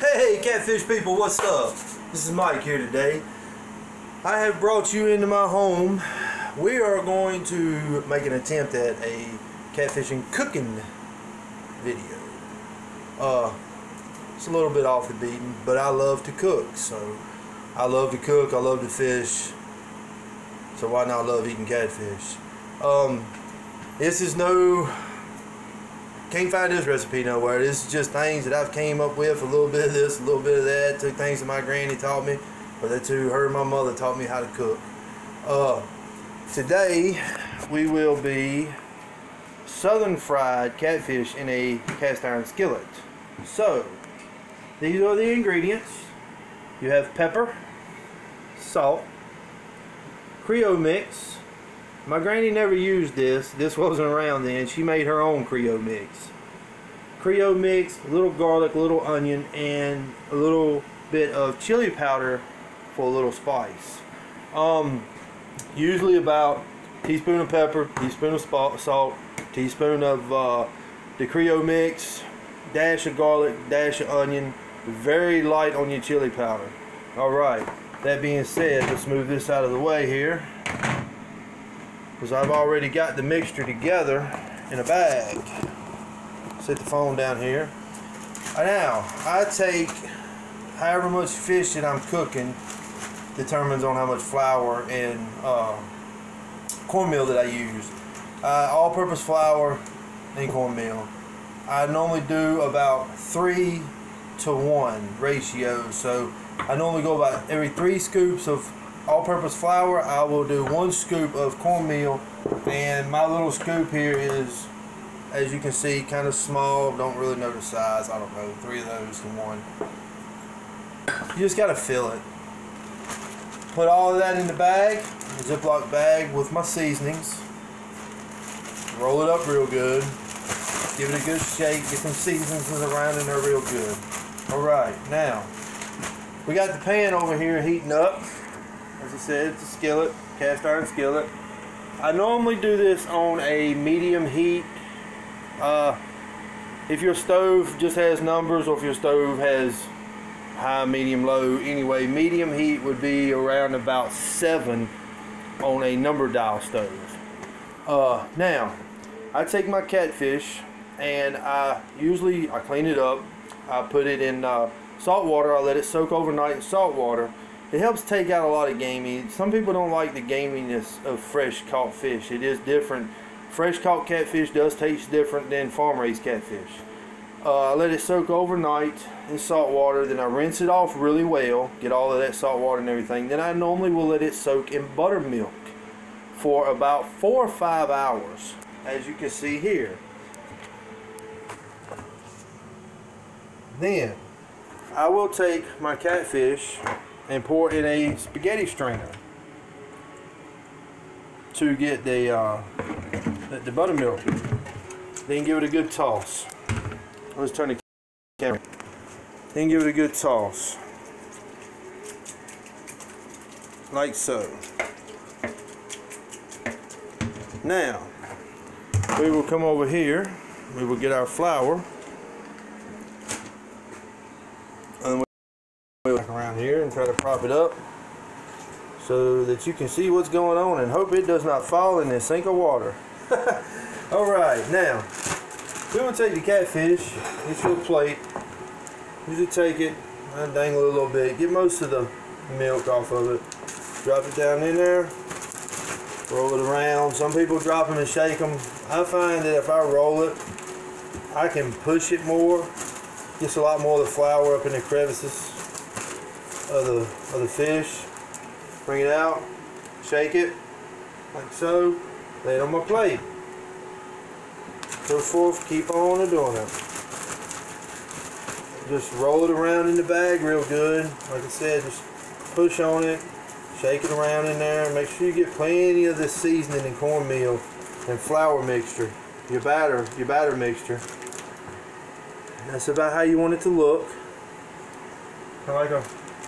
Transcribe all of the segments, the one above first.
Hey catfish people, what's up? This is Mike here today. I have brought you into my home. We are going to make an attempt at a catfishing cooking video. Uh, it's a little bit off the beaten, but I love to cook. So I love to cook, I love to fish. So why not love eating catfish? Um, this is no can't find this recipe nowhere. This is just things that I've came up with. A little bit of this, a little bit of that. Took things that my granny taught me, but that too, her and my mother taught me how to cook. Uh, today we will be southern fried catfish in a cast iron skillet. So these are the ingredients. You have pepper, salt, Creole mix, my granny never used this. This wasn't around then. She made her own Creole mix. Creole mix, a little garlic, a little onion, and a little bit of chili powder for a little spice. Um, usually about teaspoon of pepper, teaspoon of salt, teaspoon of uh, the Creole mix, dash of garlic, dash of onion, very light on your chili powder. Alright, that being said, let's move this out of the way here because I've already got the mixture together in a bag. Set the phone down here. Now, I take however much fish that I'm cooking determines on how much flour and uh, cornmeal that I use. Uh, all-purpose flour and cornmeal. I normally do about three to one ratio. So I normally go about every three scoops of all-purpose flour, I will do one scoop of cornmeal, and my little scoop here is, as you can see, kind of small. Don't really know the size. I don't know, three of those to one. You just gotta fill it. Put all of that in the bag, Ziploc bag with my seasonings. Roll it up real good. Give it a good shake. Get some seasonings around in there real good. Alright, now, we got the pan over here heating up. As I said, it's a skillet, cast iron skillet. I normally do this on a medium heat. Uh, if your stove just has numbers or if your stove has high, medium, low, anyway, medium heat would be around about 7 on a number dial stove. Uh, now, I take my catfish and I usually I clean it up. I put it in uh, salt water. I let it soak overnight in salt water it helps take out a lot of gamey. Some people don't like the gaminess of fresh caught fish. It is different. Fresh caught catfish does taste different than farm raised catfish. Uh, I let it soak overnight in salt water. Then I rinse it off really well, get all of that salt water and everything. Then I normally will let it soak in buttermilk for about four or five hours, as you can see here. Then I will take my catfish and pour in a spaghetti strainer to get the, uh, the, the buttermilk. Then give it a good toss. Let's turn the camera. Then give it a good toss. Like so. Now, we will come over here. We will get our flour. Around here and try to prop it up so that you can see what's going on and hope it does not fall in this sink of water. Alright, now, we will take the catfish, get your plate, usually take it, and dangle it a little bit, get most of the milk off of it, drop it down in there, roll it around. Some people drop them and shake them. I find that if I roll it, I can push it more, gets a lot more of the flour up in the crevices of the, of the fish. Bring it out, shake it, like so, lay it on my plate. So forth, keep on doing it. Just roll it around in the bag real good. Like I said, just push on it, shake it around in there. Make sure you get plenty of this seasoning and cornmeal and flour mixture. Your batter, your batter mixture. that's about how you want it to look. I like a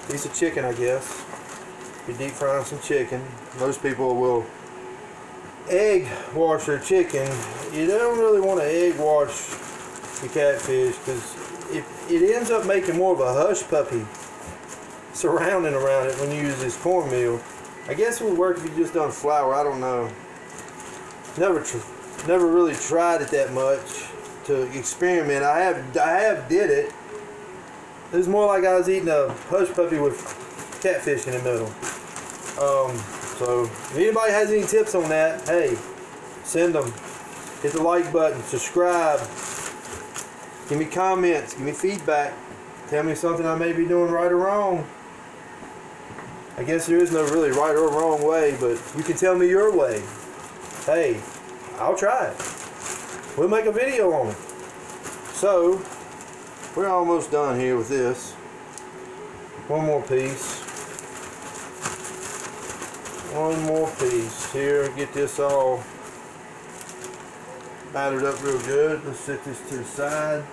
piece of chicken, I guess. You deep frying some chicken. Most people will egg wash their chicken. You don't really want to egg wash the catfish because it, it ends up making more of a hush puppy surrounding around it when you use this cornmeal. I guess it would work if you just done flour. I don't know. Never, never really tried it that much to experiment. I have, I have did it. It was more like I was eating a hush puppy with catfish in the middle. Um, so if anybody has any tips on that, hey, send them. Hit the like button, subscribe, give me comments, give me feedback, tell me something I may be doing right or wrong. I guess there is no really right or wrong way, but you can tell me your way. Hey, I'll try it. We'll make a video on it. So, we're almost done here with this. One more piece. One more piece here. Get this all battered up real good. Let's set this to the side.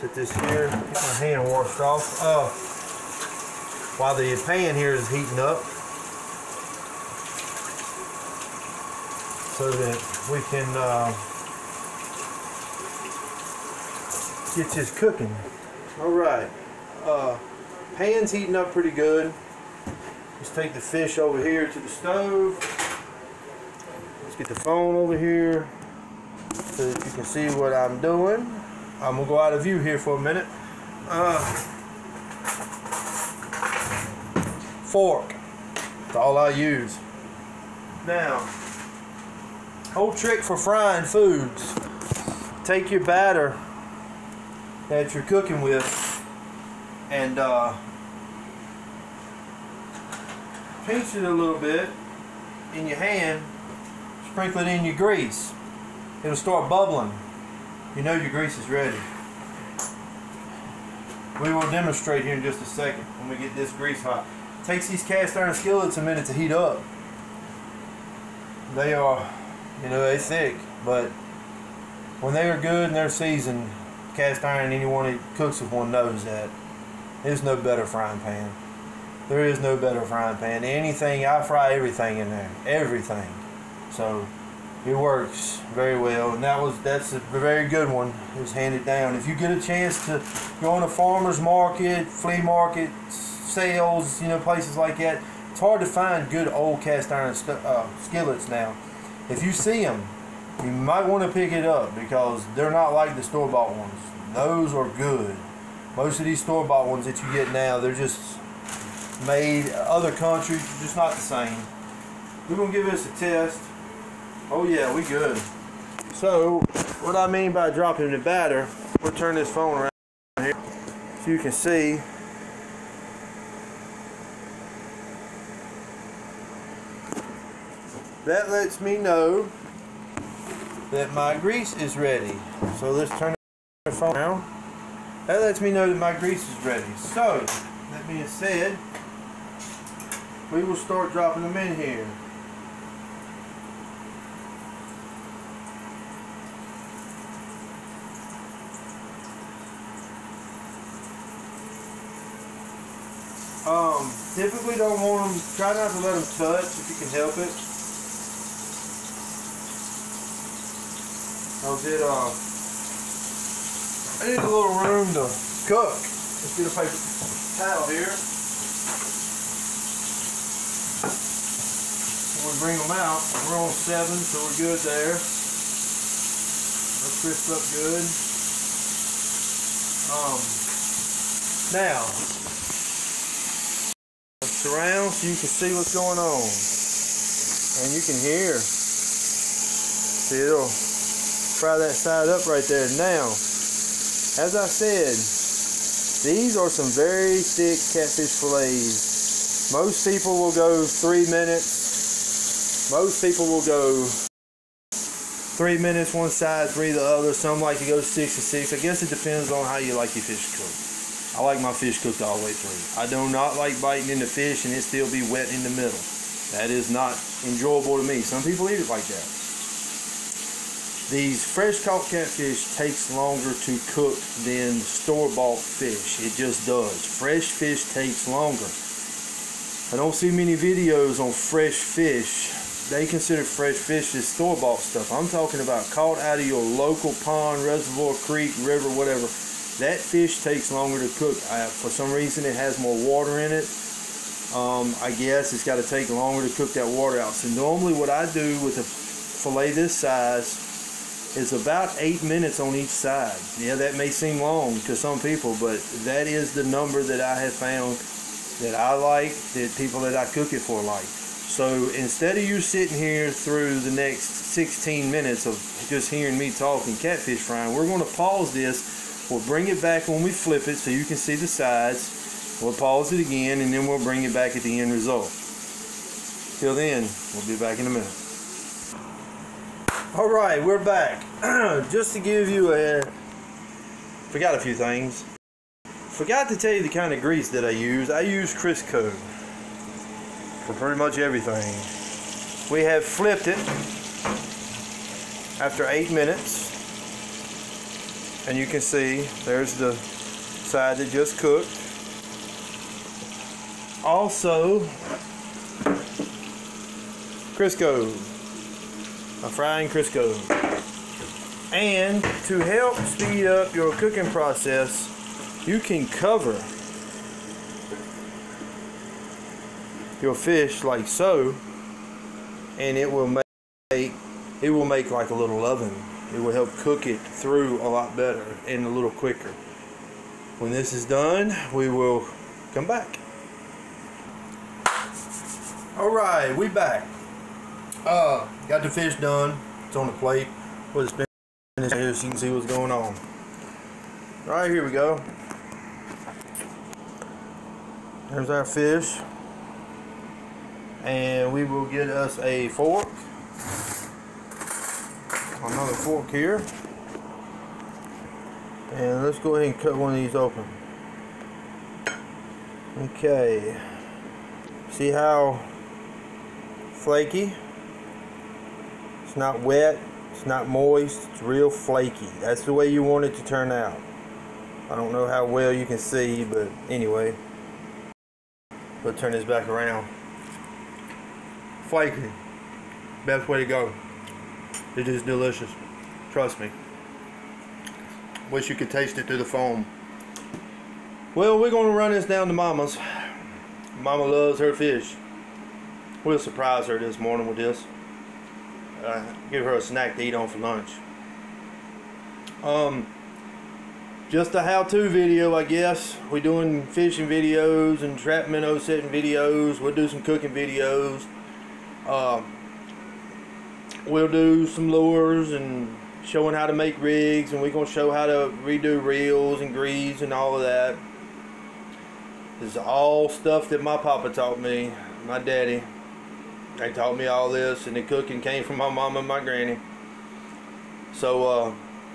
Set this here. Get my hand washed off. Uh, while the pan here is heating up. So that we can uh, get this cooking. All right. Uh, pan's heating up pretty good. Let's take the fish over here to the stove. Let's get the phone over here so that you can see what I'm doing. I'm gonna go out of view here for a minute. Uh, fork. That's all I use. Now, whole trick for frying foods. Take your batter that you're cooking with and uh, pinch it a little bit in your hand, sprinkle it in your grease. It'll start bubbling. You know your grease is ready. We will demonstrate here in just a second when we get this grease hot. It takes these cast iron skillets a minute to heat up. They are, you know, they're thick, but when they are good and they're seasoned, cast iron, anyone who cooks with one knows that. There's no better frying pan. There is no better frying pan. Anything, I fry everything in there. Everything. So, it works very well. And that was, that's a very good one. It was handed down. If you get a chance to go on a farmer's market, flea market, sales, you know, places like that, it's hard to find good old cast iron uh, skillets now. If you see them, you might want to pick it up because they're not like the store-bought ones. Those are good. Most of these store-bought ones that you get now, they're just made other countries, just not the same. We're gonna give this a test. Oh yeah, we good. So, what I mean by dropping the batter, we'll turn this phone around here so you can see. That lets me know that my grease is ready. So let's turn the phone around. That lets me know that my grease is ready. So, that being said, we will start dropping them in here. Um, typically don't want them, try not to let them touch if you can help it. It, uh, I need a little room to cook. Let's get a paper towel here. We bring them out, we're on seven, so we're good there. They're crisp up good. Um, now, surround so you can see what's going on. And you can hear. See, it'll fry that side up right there. Now, as I said, these are some very thick catfish fillets. Most people will go three minutes. Most people will go three minutes one side, three the other. Some like to go six to six. I guess it depends on how you like your fish cooked. I like my fish cooked all the way through. I do not like biting into fish and it still be wet in the middle. That is not enjoyable to me. Some people eat it like that. These fresh caught catfish takes longer to cook than store-bought fish. It just does. Fresh fish takes longer. I don't see many videos on fresh fish. They consider fresh fish as store-bought stuff. I'm talking about caught out of your local pond, reservoir, creek, river, whatever. That fish takes longer to cook. I, for some reason, it has more water in it. Um, I guess it's got to take longer to cook that water out. So normally, what I do with a fillet this size is about eight minutes on each side. Yeah, that may seem long to some people, but that is the number that I have found that I like, that people that I cook it for like. So instead of you sitting here through the next 16 minutes of just hearing me talking catfish frying, we're going to pause this. We'll bring it back when we flip it so you can see the sides. We'll pause it again and then we'll bring it back at the end result. Till then, we'll be back in a minute. All right, we're back. just to give you a, forgot a few things. Forgot to tell you the kind of grease that I use. I use Crisco for pretty much everything. We have flipped it after eight minutes. And you can see there's the side that just cooked. Also, Crisco, frying Crisco. And to help speed up your cooking process, you can cover your fish like so and it will make it will make like a little oven. It will help cook it through a lot better and a little quicker. When this is done we will come back. All right we back uh got the fish done. It's on the plate. Put a spin here so you can see what's going on. All right here we go. There's our fish. And we will get us a fork. Another fork here. And let's go ahead and cut one of these open. Okay. See how flaky not wet it's not moist it's real flaky that's the way you want it to turn out I don't know how well you can see but anyway we'll turn this back around flaky. Best way to go. It is delicious. Trust me. Wish you could taste it through the foam. Well, we're going to run this down to Mama's. Mama loves her fish. We'll surprise her this morning with this. Uh, give her a snack to eat on for lunch. Um, just a how-to video, I guess. We're doing fishing videos and trap minnow setting videos. We'll do some cooking videos. Uh, we'll do some lures and showing how to make rigs and we're going to show how to redo reels and greaves and all of that. This is all stuff that my papa taught me, my daddy. They taught me all this and the cooking came from my mom and my granny. So uh,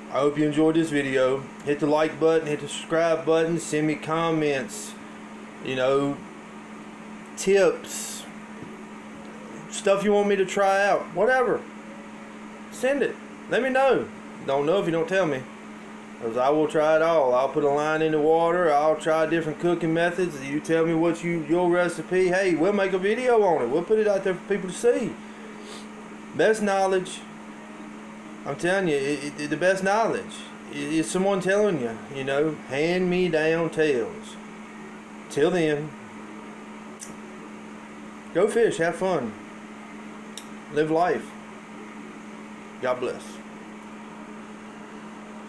I hope you enjoyed this video. Hit the like button, hit the subscribe button, send me comments, you know, tips, stuff you want me to try out, whatever. Send it. Let me know. Don't know if you don't tell me. Because I will try it all. I'll put a line in the water. I'll try different cooking methods. You tell me what you your recipe. Hey, we'll make a video on it. We'll put it out there for people to see. Best knowledge. I'm telling you, it, it, the best knowledge is someone telling you. You know, hand me down tales. Till then, go fish, have fun live life. God bless.